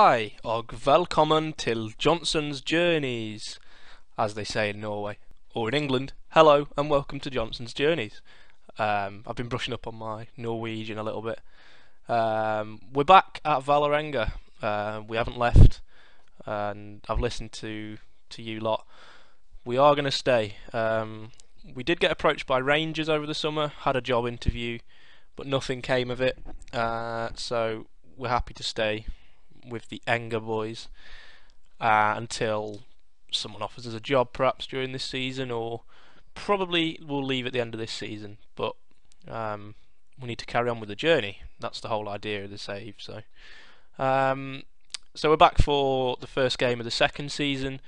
Hi, og velkommen til Johnson's Journeys, as they say in Norway. Or in England, hello and welcome to Johnson's Journeys. Um, I've been brushing up on my Norwegian a little bit. Um, we're back at Valerenga. Uh, we haven't left, and I've listened to to you lot. We are going to stay. Um, we did get approached by Rangers over the summer, had a job interview, but nothing came of it. Uh, so we're happy to stay with the Enger boys uh, until someone offers us a job perhaps during this season or probably we'll leave at the end of this season. But um, we need to carry on with the journey. That's the whole idea of the save so um, so we're back for the first game of the second season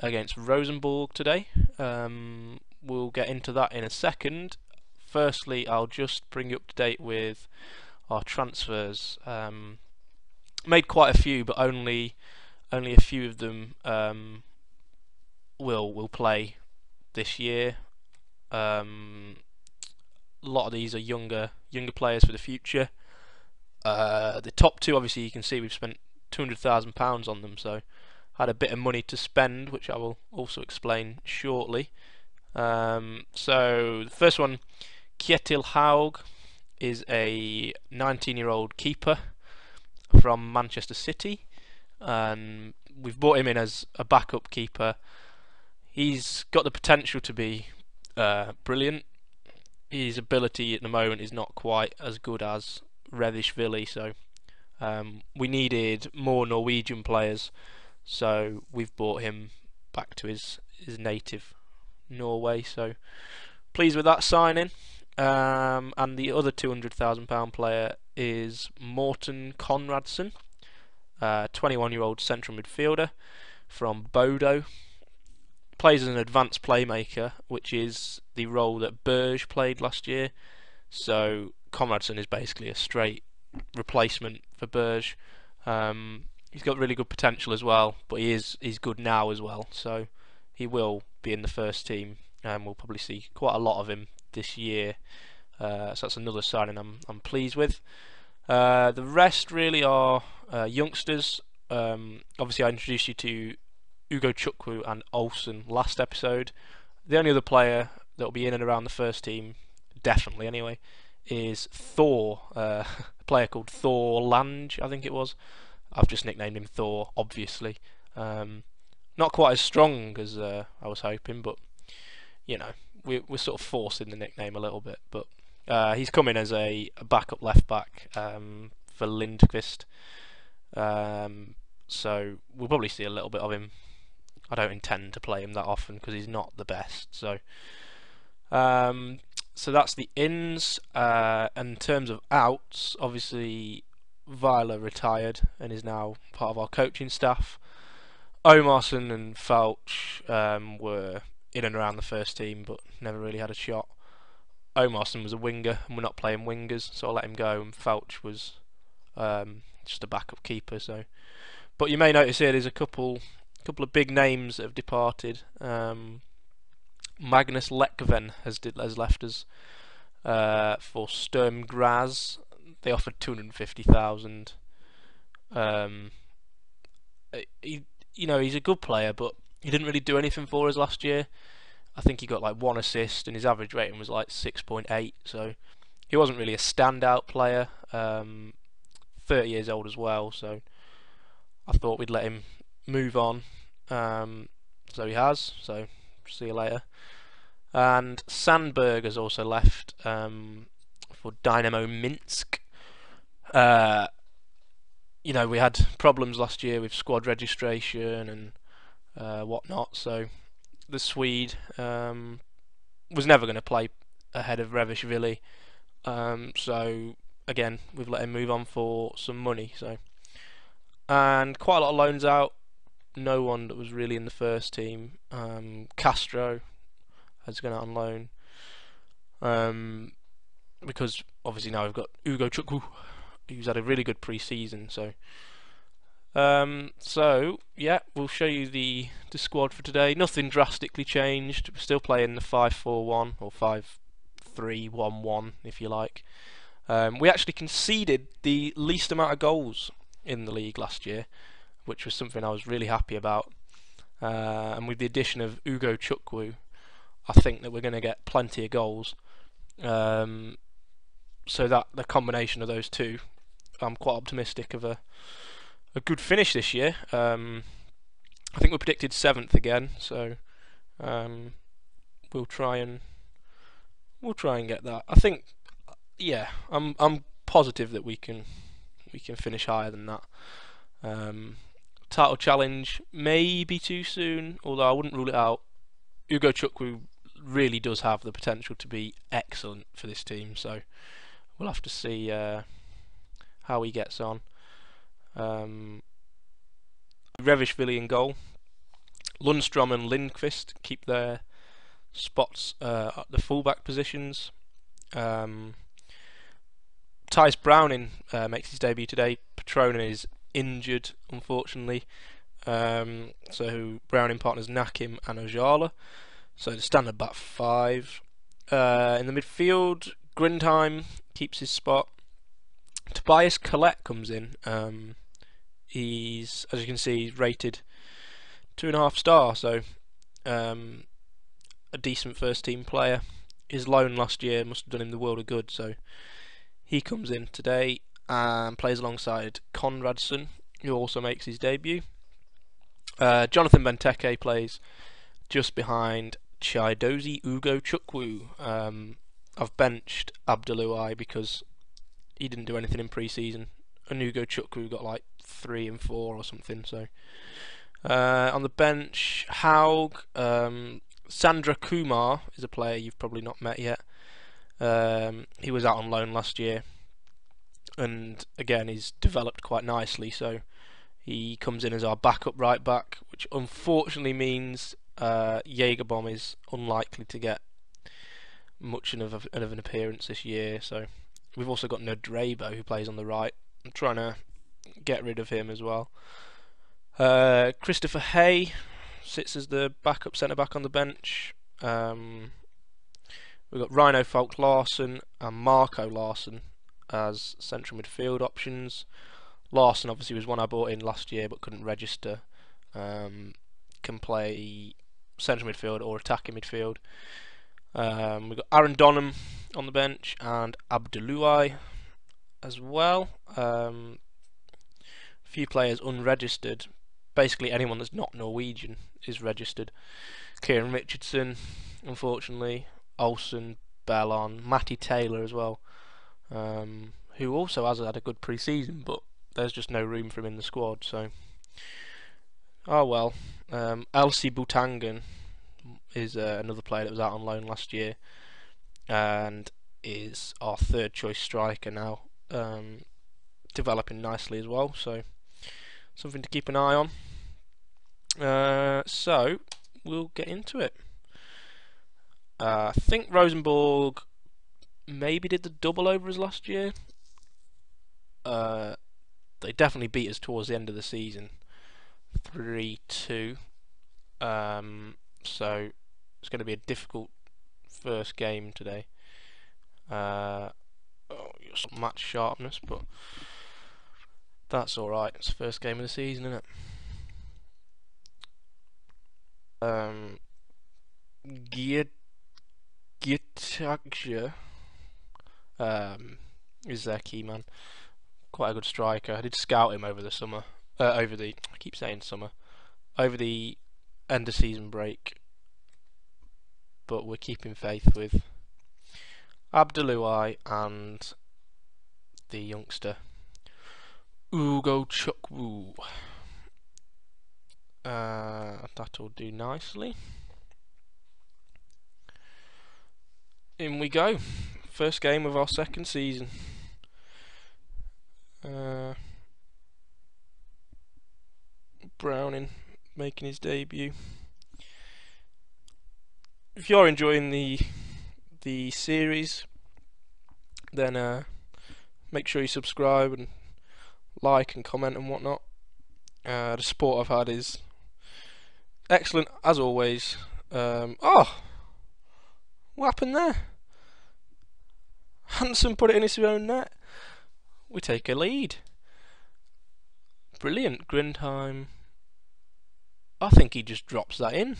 against Rosenborg today. Um, we'll get into that in a second. Firstly I'll just bring you up to date with our transfers. Um, made quite a few, but only only a few of them um, will will play this year. Um, a lot of these are younger younger players for the future. Uh, the top two, obviously, you can see we've spent two hundred thousand pounds on them, so had a bit of money to spend, which I will also explain shortly. Um, so the first one, Kjetil Haug, is a 19-year-old keeper from Manchester City. we've brought him in as a backup keeper. He's got the potential to be uh, brilliant. His ability at the moment is not quite as good as Revishvili, so um, we needed more Norwegian players, so we've brought him back to his, his native Norway. So pleased with that signing. Um, and the other £200,000 player is Morten Konradsen, 21 year old central midfielder from Bodo. Plays as an advanced playmaker, which is the role that Burge played last year. So Konradsen is basically a straight replacement for Burge. Um, he's got really good potential as well, but he is he's good now as well. So he will be in the first team, and we'll probably see quite a lot of him this year. Uh, so that's another signing I'm I'm pleased with. Uh, the rest really are uh, youngsters. Um, obviously, I introduced you to Ugo Chukwu and Olsen last episode. The only other player that will be in and around the first team, definitely anyway, is Thor, uh, a player called Thor Lange, I think it was. I've just nicknamed him Thor, obviously. Um, not quite as strong as uh, I was hoping, but you know, we, we're sort of forcing the nickname a little bit. But uh, he's coming as a, backup left back um, for Lindqvist. Um, so we'll probably see a little bit of him. I don't intend to play him that often because he's not the best. So, um, so that's the ins. Uh, in terms of outs, obviously Viola retired and is now part of our coaching staff. Omarsson and Falch um, were in and around the first team, but never really had a shot. Omarsson was a winger, and we're not playing wingers, so I let him go. And Felch was um, just a backup keeper. So, but you may notice here there's a couple, couple of big names that have departed. Um, Magnus Lekven has did, has left us uh, for Sturm Graz. They offered two hundred fifty thousand. Um, he, you know, he's a good player, but he didn't really do anything for us last year. I think he got like one assist, and his average rating was like 6.8. So he wasn't really a standout player. Um, 30 years old as well, so I thought we'd let him move on. Um, so he has. So see you later. And Sandberg has also left um, for Dynamo Minsk. Uh, you know, we had problems last year with squad registration and uh, whatnot, so the Swede um, was never going to play ahead of Revishvili. Um, so again, we've let him move on for some money. So and quite a lot of loans out. No one that was really in the first team. Um, Castro has gone out on loan. Um, because obviously now we've got Ugo Chukwu, who's had a really good pre-season. So um, so yeah, we'll show you the the squad for today. Nothing drastically changed. We're still playing the five-four-one or five-three-one-one, if you like. Um, we actually conceded the least amount of goals in the league last year, which was something I was really happy about. Uh, and with the addition of Ugo Chukwu, I think that we're going to get plenty of goals. Um, so that the combination of those two, I'm quite optimistic of a a good finish this year. Um, I think we're predicted seventh again, so um, we'll try and we'll try and get that. I think, yeah, I'm I'm positive that we can we can finish higher than that. Um, title challenge may be too soon, although I wouldn't rule it out. Ugo Chukwu really does have the potential to be excellent for this team, so we'll have to see uh, how he gets on. Um, Revishvili in goal. Lundstrom and Lindqvist keep their spots uh, at the fullback positions. Um, Tyce Browning uh, makes his debut today. Petrona is injured, unfortunately. Um, so Browning partners Nakim and Ojala. So the standard back five. Uh, in the midfield, Grindheim keeps his spot. Tobias Collette comes in. Um, he's, as you can see, he's rated two and a half star, so um, a decent first team player. His loan last year must have done him the world of good, so he comes in today and plays alongside Konradsen who also makes his debut. Uh, Jonathan Benteke plays just behind Chiedozie Ugo Chukwu. Um, I've benched Abdellaoue because he didn't do anything in pre-season. And Ugo Chukwu got like three and four or something. So uh, on the bench, Haug, um, Sandra Kumar is a player you've probably not met yet. Um, he was out on loan last year, and again he's developed quite nicely. So he comes in as our backup right back, which unfortunately means uh, Jagerbomb is unlikely to get much of, of an appearance this year. So we've also got Nodrabo who plays on the right. I'm trying to get rid of him as well. Uh, Christopher Hay sits as the backup centre back on the bench. Um, we've got Rhino Falk Larson and Marco Larson as central midfield options. Larson obviously was one I bought in last year but couldn't register. Um, can play central midfield or attacking midfield. Um, we've got Aaron Donham on the bench and Abdellaoue as well. Um, few players unregistered. Basically, anyone that's not Norwegian is registered. Kieran Richardson, unfortunately, Olsen, Bellon, Matty Taylor as well, um, who also has had a good pre-season, but there's just no room for him in the squad. So, oh well. Um, Elsie Butangan is uh, another player that was out on loan last year, and is our third choice striker now, um, developing nicely as well. So something to keep an eye on. Uh, so we'll get into it. Uh, I think Rosenborg maybe did the double over us last year. Uh, they definitely beat us towards the end of the season, three two. Um, so it's going to be a difficult first game today. Uh, oh, match sharpness, but that's alright. It's the first game of the season, isn't it? Um, Gietaksha um, is their key man. Quite a good striker. I did scout him over the summer. Uh, over the, I keep saying summer. Over the end of season break but we're keeping faith with Abdellaoue and the youngster Ugo Chukwu. Uh, that'll do nicely. In we go. First game of our second season. Uh, Browning making his debut if you're enjoying the the series, then uh, make sure you subscribe and like and comment and whatnot. Uh, the support I've had is excellent as always. Um, oh, what happened there? Hansen put it in his own net. We take a lead. Brilliant. Grindheim. I think he just drops that in.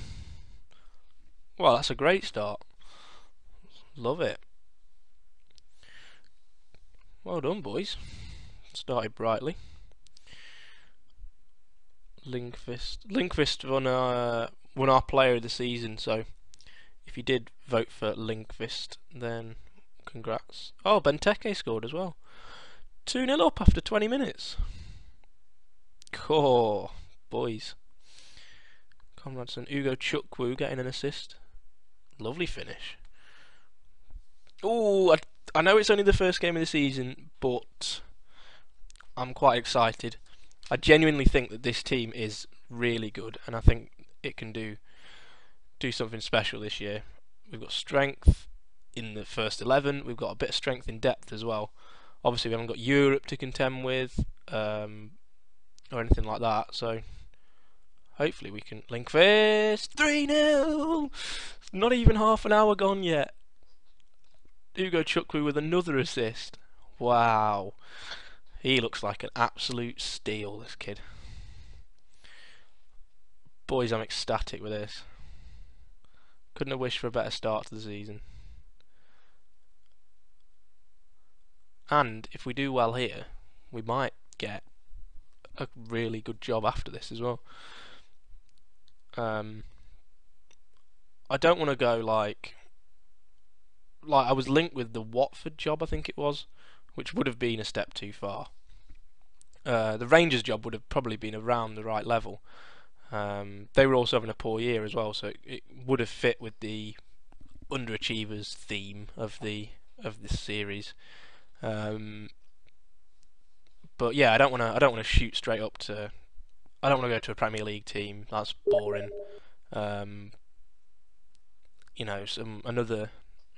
Well, that's a great start. Love it. Well done, boys. Started brightly. Lindqvist. Lindqvist won our, won our player of the season, so if you did vote for Lindqvist, then congrats. Oh, Benteke scored as well. 2 0 up after 20 minutes. Core, boys. Konradsen, Ugo Chukwu getting an assist. Lovely finish. Oh, I, I know it's only the first game of the season, but I'm quite excited. I genuinely think that this team is really good, and I think it can do do something special this year. We've got strength in the first 11. We've got a bit of strength in depth as well. Obviously, we haven't got Europe to contend with um, or anything like that. So hopefully we can link this 3 0. Not even half an hour gone yet. Ugo Chukwu with another assist. Wow. He looks like an absolute steal, this kid. Boys, I'm ecstatic with this. Couldn't have wished for a better start to the season. And if we do well here, we might get a really good job after this as well. Um, I don't want to go like like I was linked with the Watford job, I think it was, which would have been a step too far. Uh, the Rangers job would have probably been around the right level. Um, they were also having a poor year as well, so it, it would have fit with the underachievers theme of the of this series. Um, but yeah, I don't want to. I don't want to shoot straight up to. I don't want to go to a Premier League team. That's boring. Um, you know, some another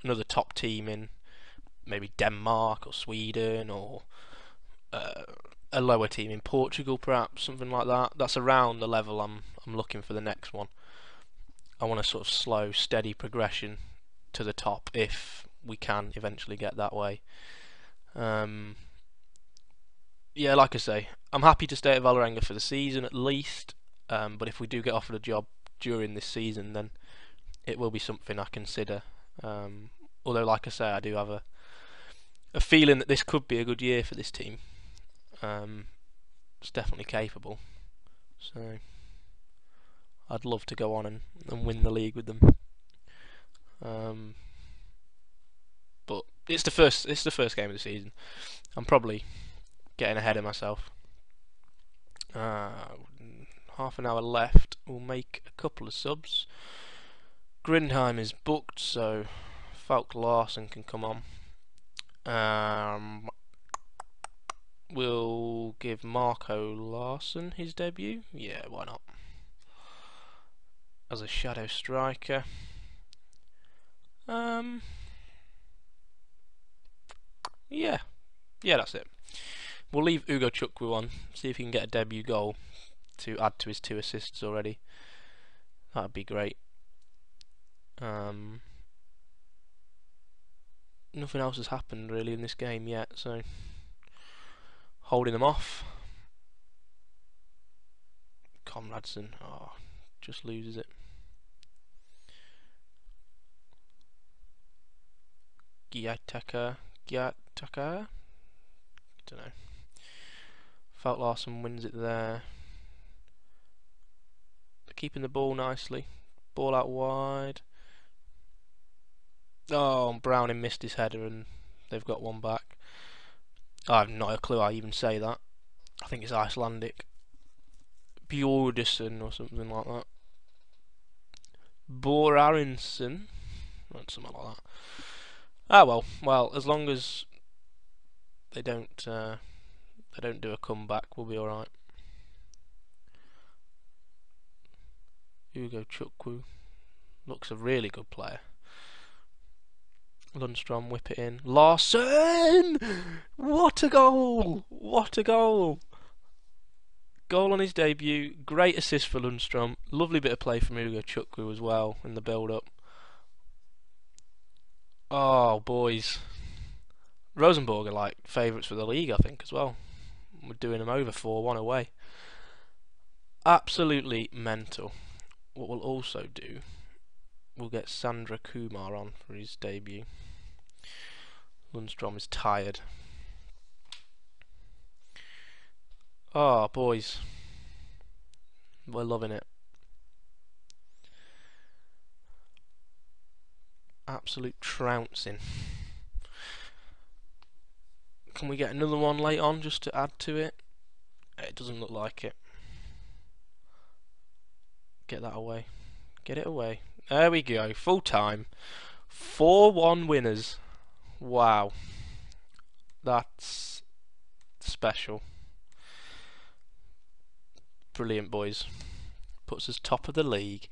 another top team in maybe Denmark or Sweden or uh, a lower team in Portugal, perhaps something like that. That's around the level I'm I'm looking for the next one. I want a sort of slow, steady progression to the top if we can eventually get that way. Um, yeah, like I say, I'm happy to stay at Vålerenga for the season at least. Um, but if we do get offered a job during this season, then it will be something I consider. Um, although, like I say, I do have a a feeling that this could be a good year for this team. Um, it's definitely capable. So I'd love to go on and, and win the league with them. Um, but it's the first it's the first game of the season. I'm probably getting ahead of myself. Uh, half an hour left. We'll make a couple of subs. Grindheim is booked, so Falk Larsen can come on. Um, we'll give Marco Larson his debut. Yeah, why not? As a shadow striker. Um, yeah, yeah, that's it. We'll leave Ugo Chukwu on, see if he can get a debut goal to add to his two assists already. That'd be great. Um, nothing else has happened really in this game yet, so holding them off. Konradsen, oh, just loses it. Giataka, Giataka, don't know. Falk Larson wins it there. Keeping the ball nicely. Ball out wide. Oh, Browning missed his header and they've got one back. I have not a clue I even say that. I think it's Icelandic. Bjordison or something like that. Borarinson. Something like that. Ah well, well, as long as they don't uh, they don't do a comeback, we'll be alright. Hugo Chukwu looks a really good player. Lundstrom whip it in. Larson! What a goal! What a goal! Goal on his debut. Great assist for Lundstrom. Lovely bit of play from Ugo Chukwu as well in the build up. Oh, boys. Rosenborg are like favourites for the league, I think, as well We're doing them over 4-1 away. Absolutely mental. What we'll also do, we'll get Sandra Kumar on for his debut. Lundstrom is tired. Oh, boys. We're loving it. Absolute trouncing. Can we get another one late on just to add to it? It doesn't look like it. Get that away. Get it away. There we go. Full time. 4-1 winners. Wow. That's special. Brilliant, boys. Puts us top of the league.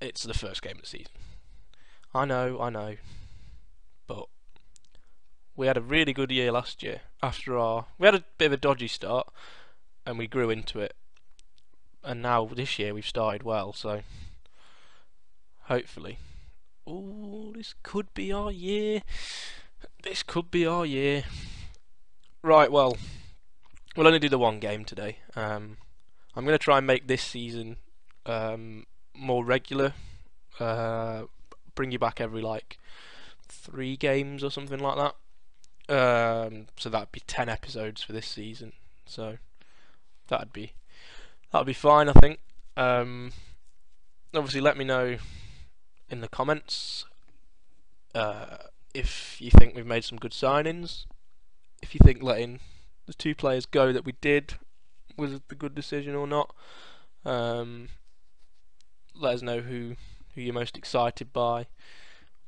It's the first game of the season. I know, I know. But we had a really good year last year. After our, we had a bit of a dodgy start, and we grew into it. And now this year we've started well, so hopefully. Oh, this could be our year. This could be our year. Right, well, we'll only do the one game today. Um, I'm going to try and make this season um, more regular. Uh, bring you back every like three games or something like that. Um, so that'd be ten episodes for this season. So that'd be that'd be fine, I think. Um, obviously, let me know in the comments uh, if you think we've made some good signings. If you think letting the two players go that we did was the good decision or not. Um, let us know who who you're most excited by,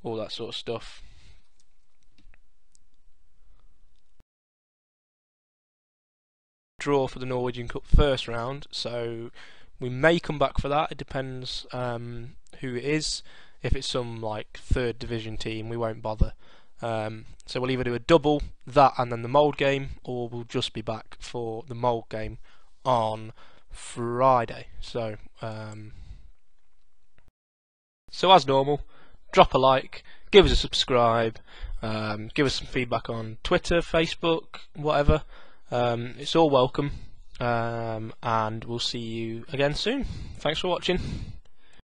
all that sort of stuff. draw for the Norwegian Cup first round, so we may come back for that. It depends um, who it is. If it's some like third division team, we won't bother. Um, so we'll either do a double, that and then the mould game, or we'll just be back for the mould game on Friday. So, um, so as normal, drop a like, give us a subscribe, um, give us some feedback on Twitter, Facebook, whatever. Um, it's all welcome, um, and we'll see you again soon. Thanks for watching.